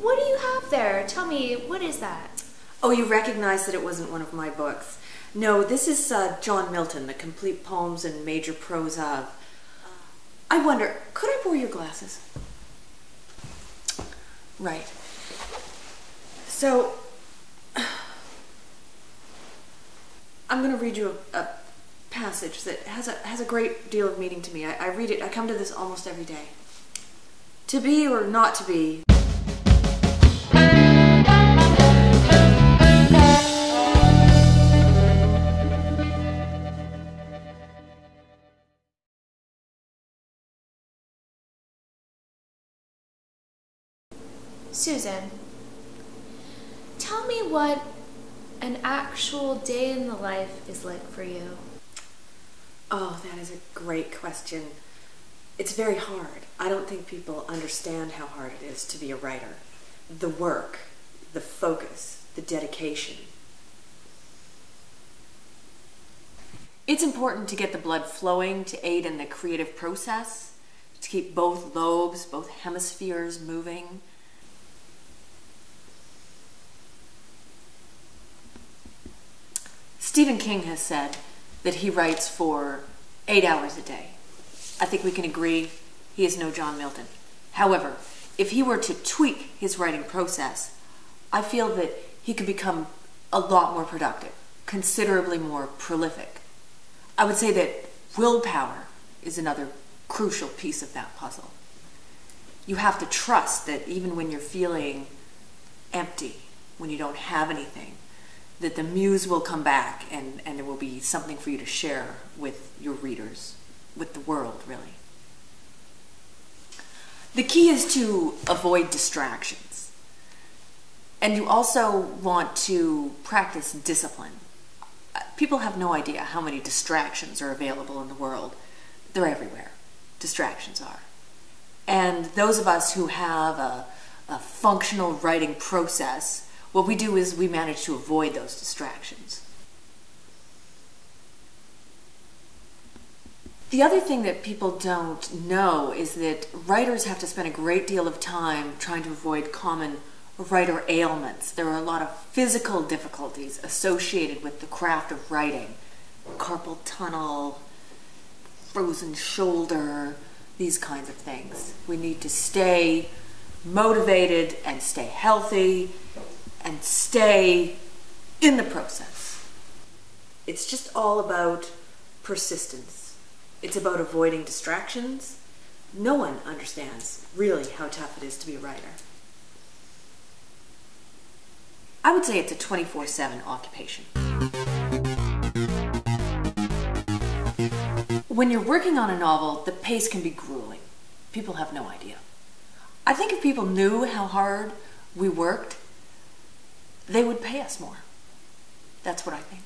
what do you have there? Tell me, what is that? Oh, you recognize that it wasn't one of my books. No, this is uh, John Milton, The Complete Poems and Major Prose of. I wonder, could I borrow your glasses? Right. So, I'm going to read you a, a, passage that has a, has a great deal of meaning to me. I, I read it, I come to this almost every day. To be or not to be. Susan, tell me what an actual day in the life is like for you. Oh, that is a great question. It's very hard. I don't think people understand how hard it is to be a writer. The work, the focus, the dedication. It's important to get the blood flowing to aid in the creative process, to keep both lobes, both hemispheres moving. Stephen King has said that he writes for eight hours a day. I think we can agree he is no John Milton. However, if he were to tweak his writing process, I feel that he could become a lot more productive, considerably more prolific. I would say that willpower is another crucial piece of that puzzle. You have to trust that even when you're feeling empty, when you don't have anything, that the muse will come back and, and there will be something for you to share with your readers, with the world, really. The key is to avoid distractions. And you also want to practice discipline. People have no idea how many distractions are available in the world. They're everywhere. Distractions are. And those of us who have a, a functional writing process what we do is we manage to avoid those distractions. The other thing that people don't know is that writers have to spend a great deal of time trying to avoid common writer ailments. There are a lot of physical difficulties associated with the craft of writing. Carpal tunnel, frozen shoulder, these kinds of things. We need to stay motivated and stay healthy and stay in the process. It's just all about persistence. It's about avoiding distractions. No one understands really how tough it is to be a writer. I would say it's a 24 7 occupation. When you're working on a novel, the pace can be grueling. People have no idea. I think if people knew how hard we worked, they would pay us more. That's what I think.